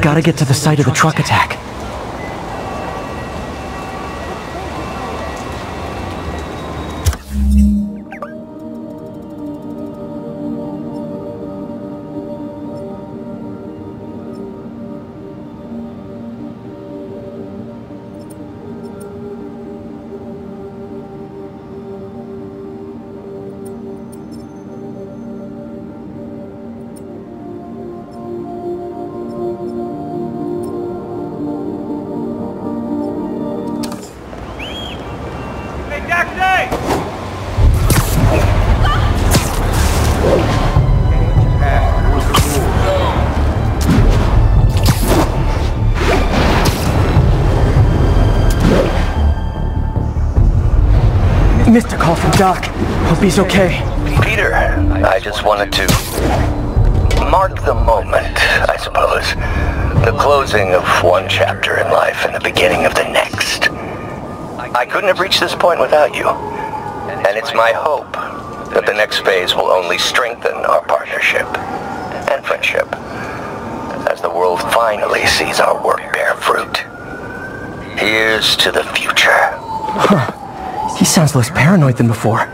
Gotta get to the site of the truck attack. Hope he's okay. Peter, I just wanted to mark the moment, I suppose. The closing of one chapter in life and the beginning of the next. I couldn't have reached this point without you. And it's my hope that the next phase will only strengthen our partnership and friendship as the world finally sees our work bear fruit. Here's to the future. He sounds less paranoid than before.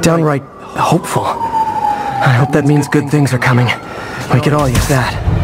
Downright hopeful. I hope that means good things are coming. We could all use that.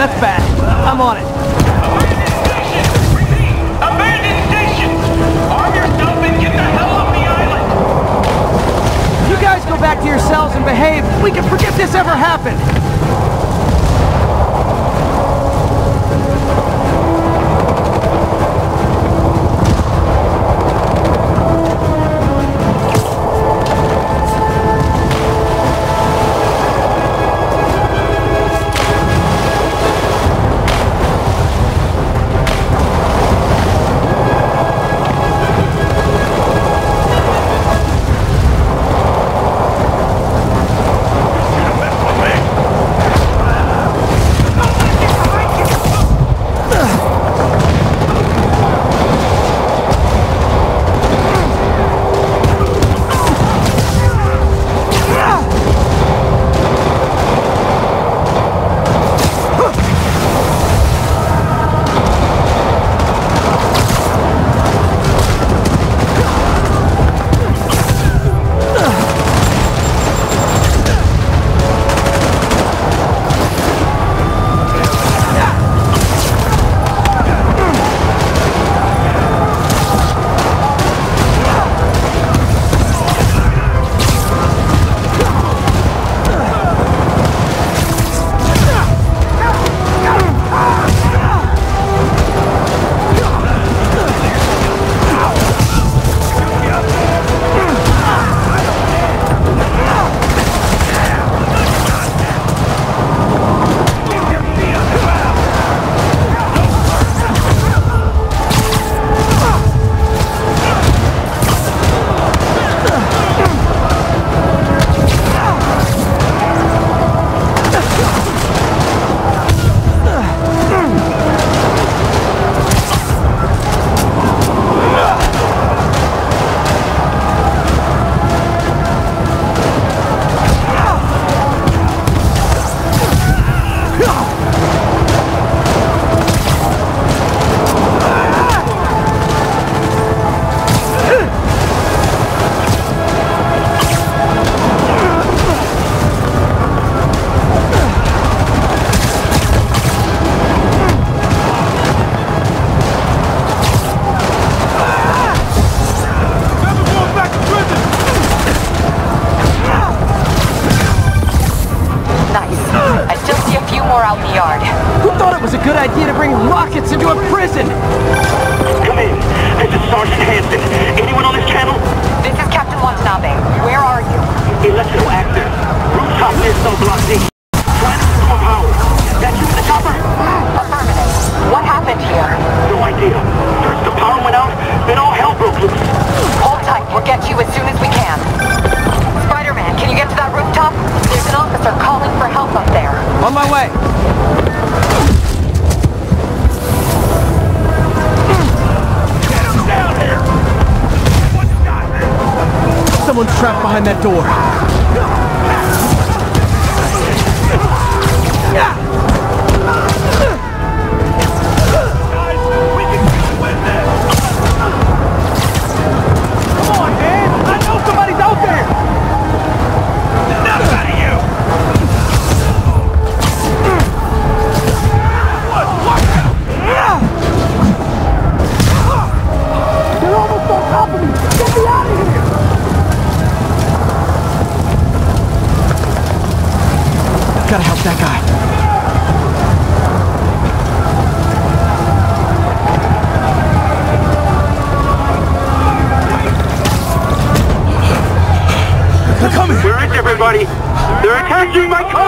That's bad. get you as soon as we can. Spider-Man, can you get to that rooftop? There's an officer calling for help up there. On my way. Get him down here! What you got? Someone's trapped behind that door. thank you, my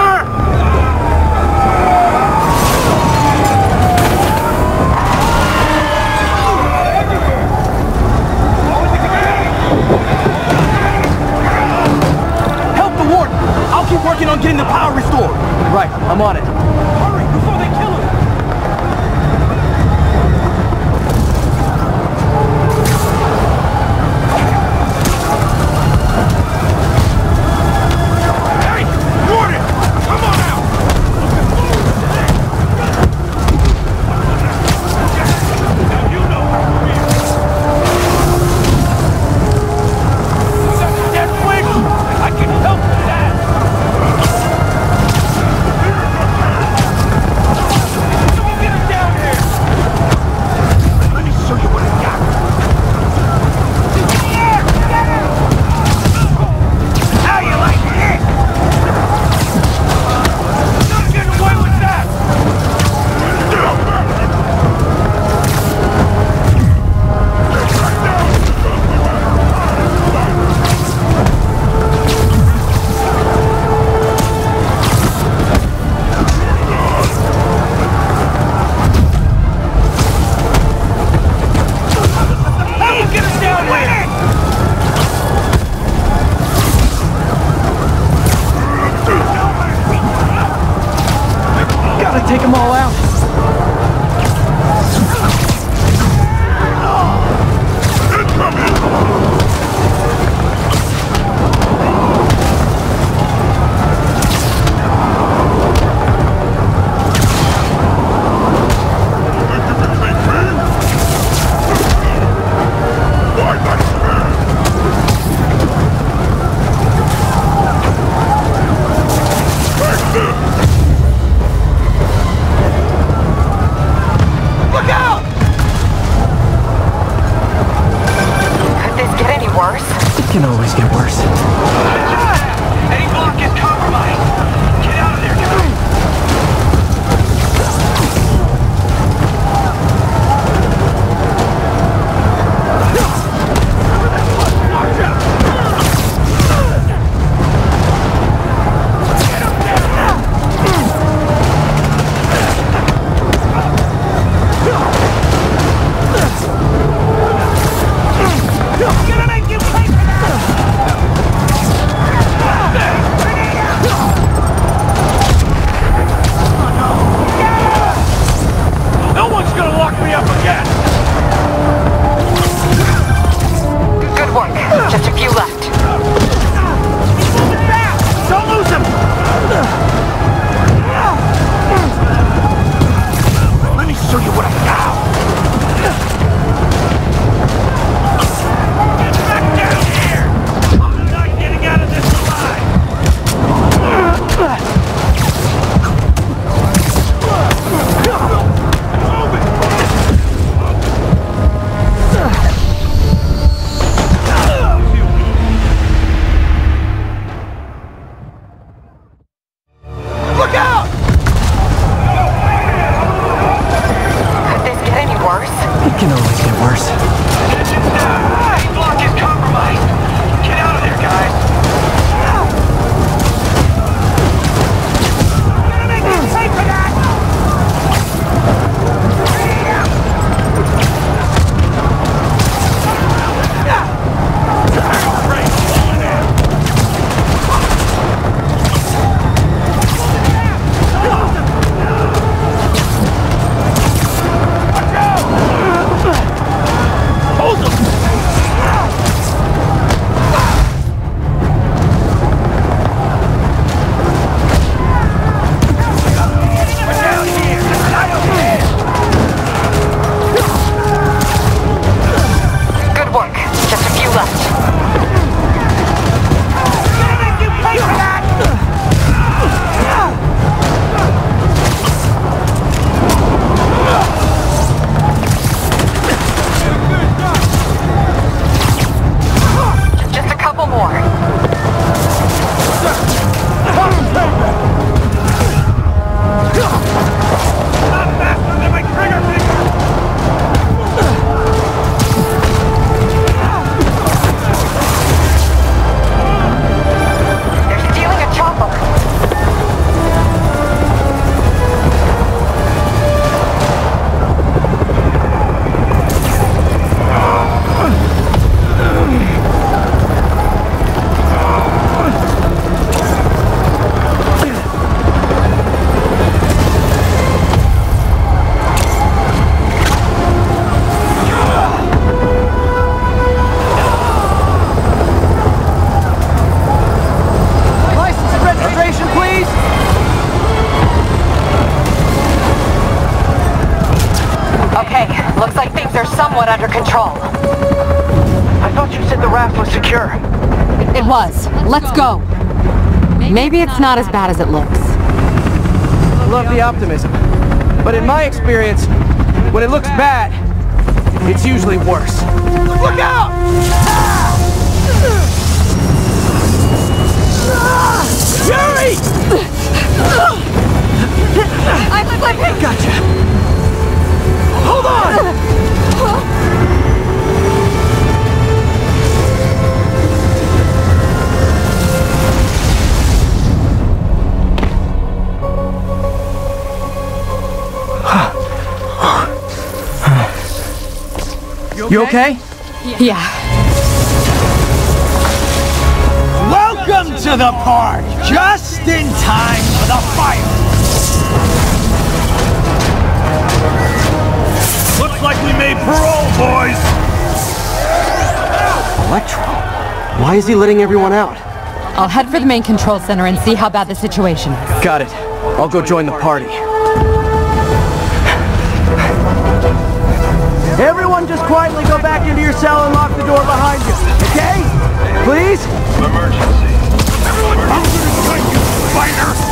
Let's go. Maybe it's not as bad as it looks. Love the optimism. But in my experience, when it looks bad, it's usually worse. Look out! Yuri! I'm slipping! Gotcha. Hold on! You okay? Yeah. Welcome to the park! Just in time for the fire! Looks like we made parole, boys! Electro. Why is he letting everyone out? I'll head for the main control center and see how bad the situation is. Got it. I'll go join the party. Everyone just quietly go back into your cell and lock the door behind you, okay? Please? Emergency. I'm gonna you, spider!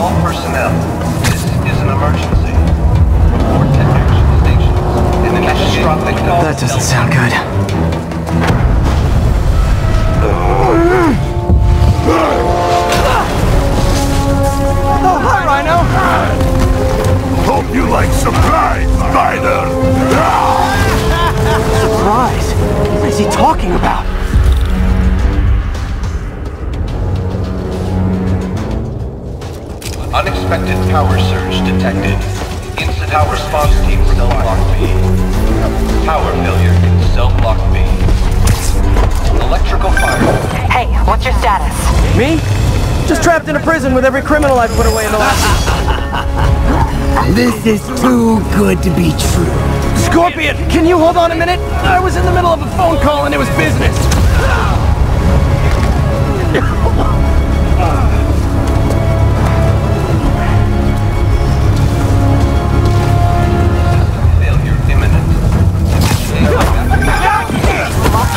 All personnel, this is an emergency. Report to action stations. Catastrophic That doesn't sound good. Prison with every criminal I've put away in the last... This is too good to be true. Scorpion, can you hold on a minute? I was in the middle of a phone call and it was business. Failure imminent. You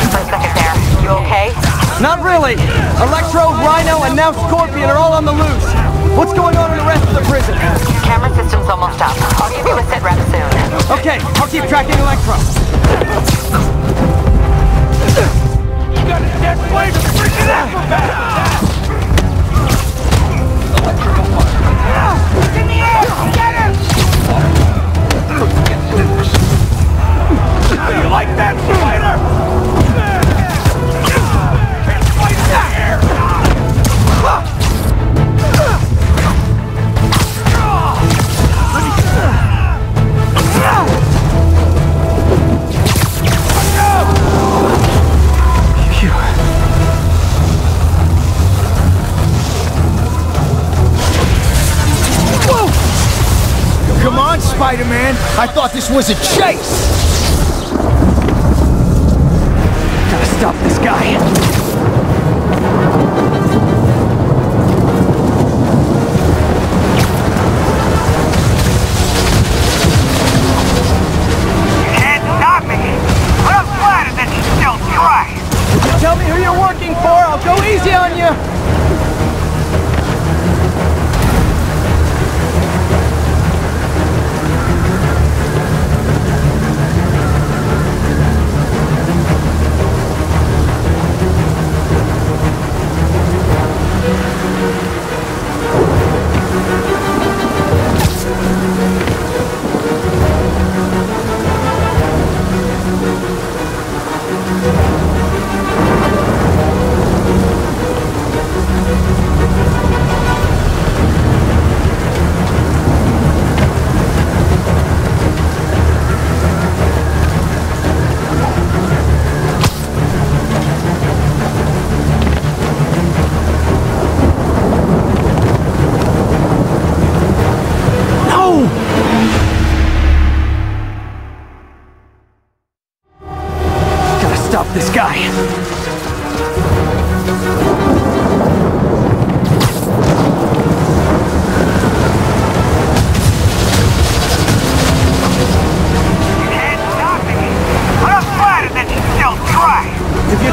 for a second there. You okay? Not really. Electro, Rhino, and now Scorpion are all on the loose. What's going on in the rest of the prison? Camera system's almost up. I'll give you a sit rep soon. Okay, I'll keep tracking Electro. You got a dead blade of freaking acrobat! Electrical fire. In the air! Get him! How you like that, spider? Can't fight in the air! I thought this was a chase! Gotta stop this guy.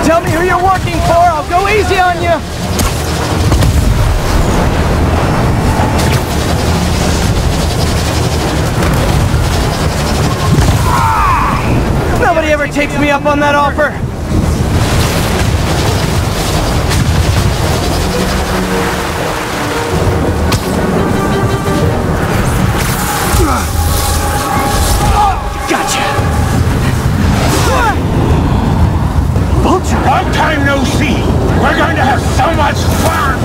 Tell me who you're working for, I'll go easy on you. Nobody ever takes me up on that offer. Long time no see! We're going to have so much fun!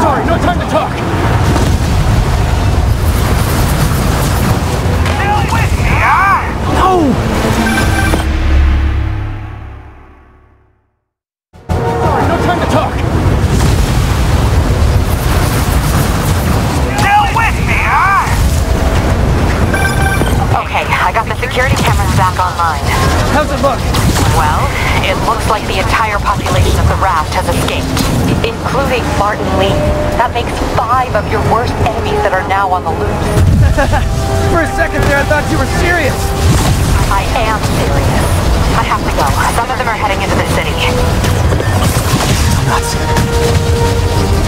Sorry, no time to talk. Still with me, huh? No! Sorry, no time to talk. Still with me, huh? Okay, I got the security cameras back online. How's it look? Well, it looks like the entire population of the raft has escaped, including Martin Li. That makes five of your worst enemies that are now on the loose. For a second there, I thought you were serious. I am serious. I have to go. Some of them are heading into the city. Nuts. How do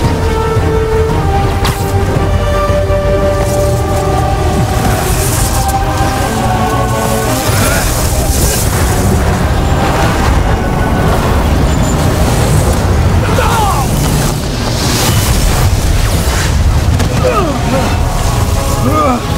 Ugh.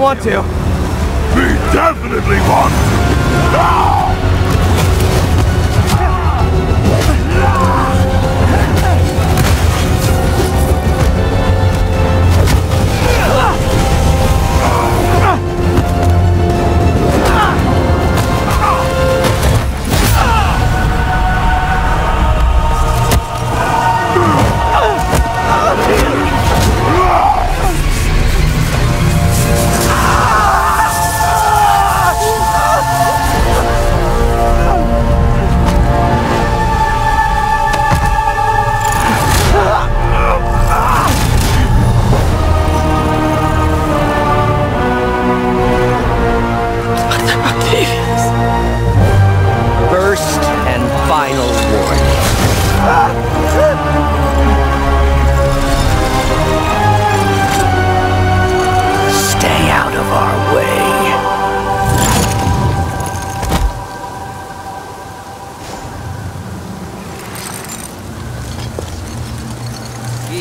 Want to. We definitely want First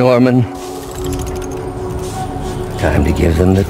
Norman. Time to give them the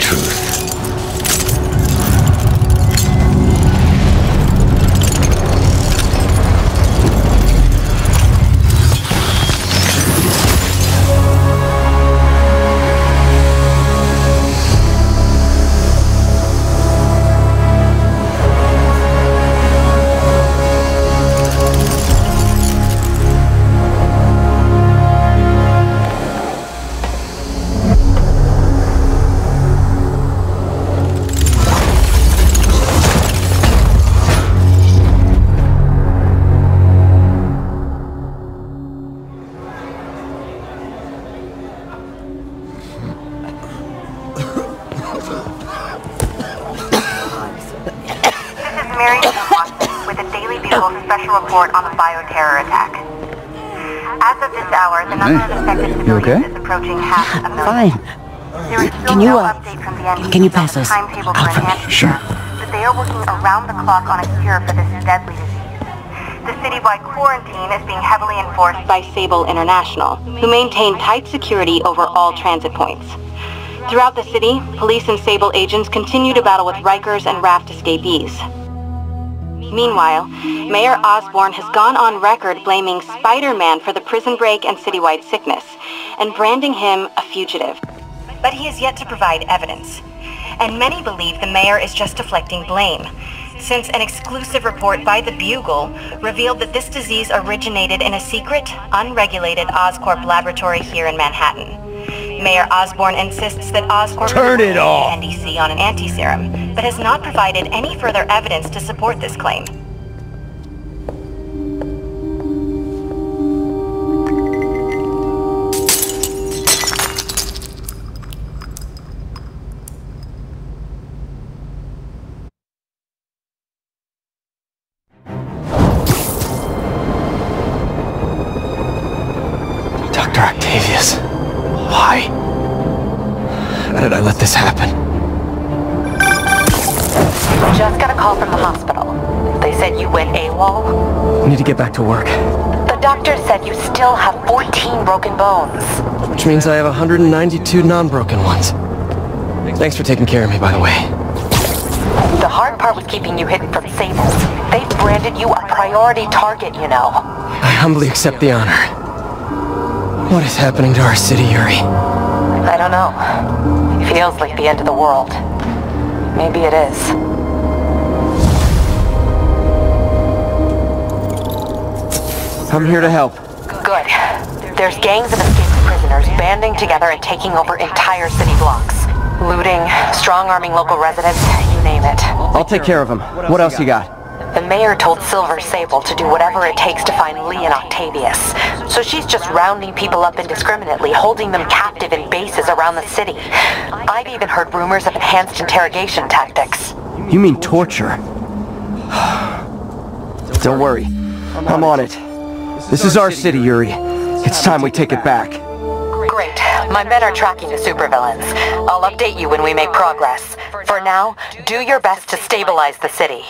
approaching half a million. Fine. There is still Can you, uh, update from the NDC can you pass us timetable for out for me? Sure. but they are working around the clock on a cure for this deadly disease. The citywide quarantine is being heavily enforced by Sable International, who maintain tight security over all transit points. Throughout the city, police and Sable agents continue to battle with Rikers and Raft escapees. Meanwhile, Mayor Osborn has gone on record blaming Spider-Man for the prison break and citywide sickness, and branding him a fugitive. But he has yet to provide evidence. And many believe the mayor is just deflecting blame, since an exclusive report by the Bugle revealed that this disease originated in a secret, unregulated Oscorp laboratory here in Manhattan. Mayor Osborn insists that Oscorp Turn is it off. NDC on an anti-serum, but has not provided any further evidence to support this claim. To get back to work. The doctor said you still have 14 broken bones. Which means I have 192 non-broken ones. Thanks for taking care of me, by the way. The hard part was keeping you hidden from Sables. They've branded you a priority target, you know. I humbly accept the honor. What is happening to our city, Yuri? I don't know. It Feels like the end of the world. Maybe it is. I'm here to help. Good. There's gangs of escaped prisoners banding together and taking over entire city blocks. Looting, strong-arming local residents, you name it. I'll take care of them. What else you got? The mayor told Silver Sable to do whatever it takes to find Li and Octavius. So she's just rounding people up indiscriminately, holding them captive in bases around the city. I've even heard rumors of enhanced interrogation tactics. You mean torture? Don't worry. I'm on it. This is our city, Yuri. It's time we take it back. Great. My men are tracking the supervillains. I'll update you when we make progress. For now, do your best to stabilize the city.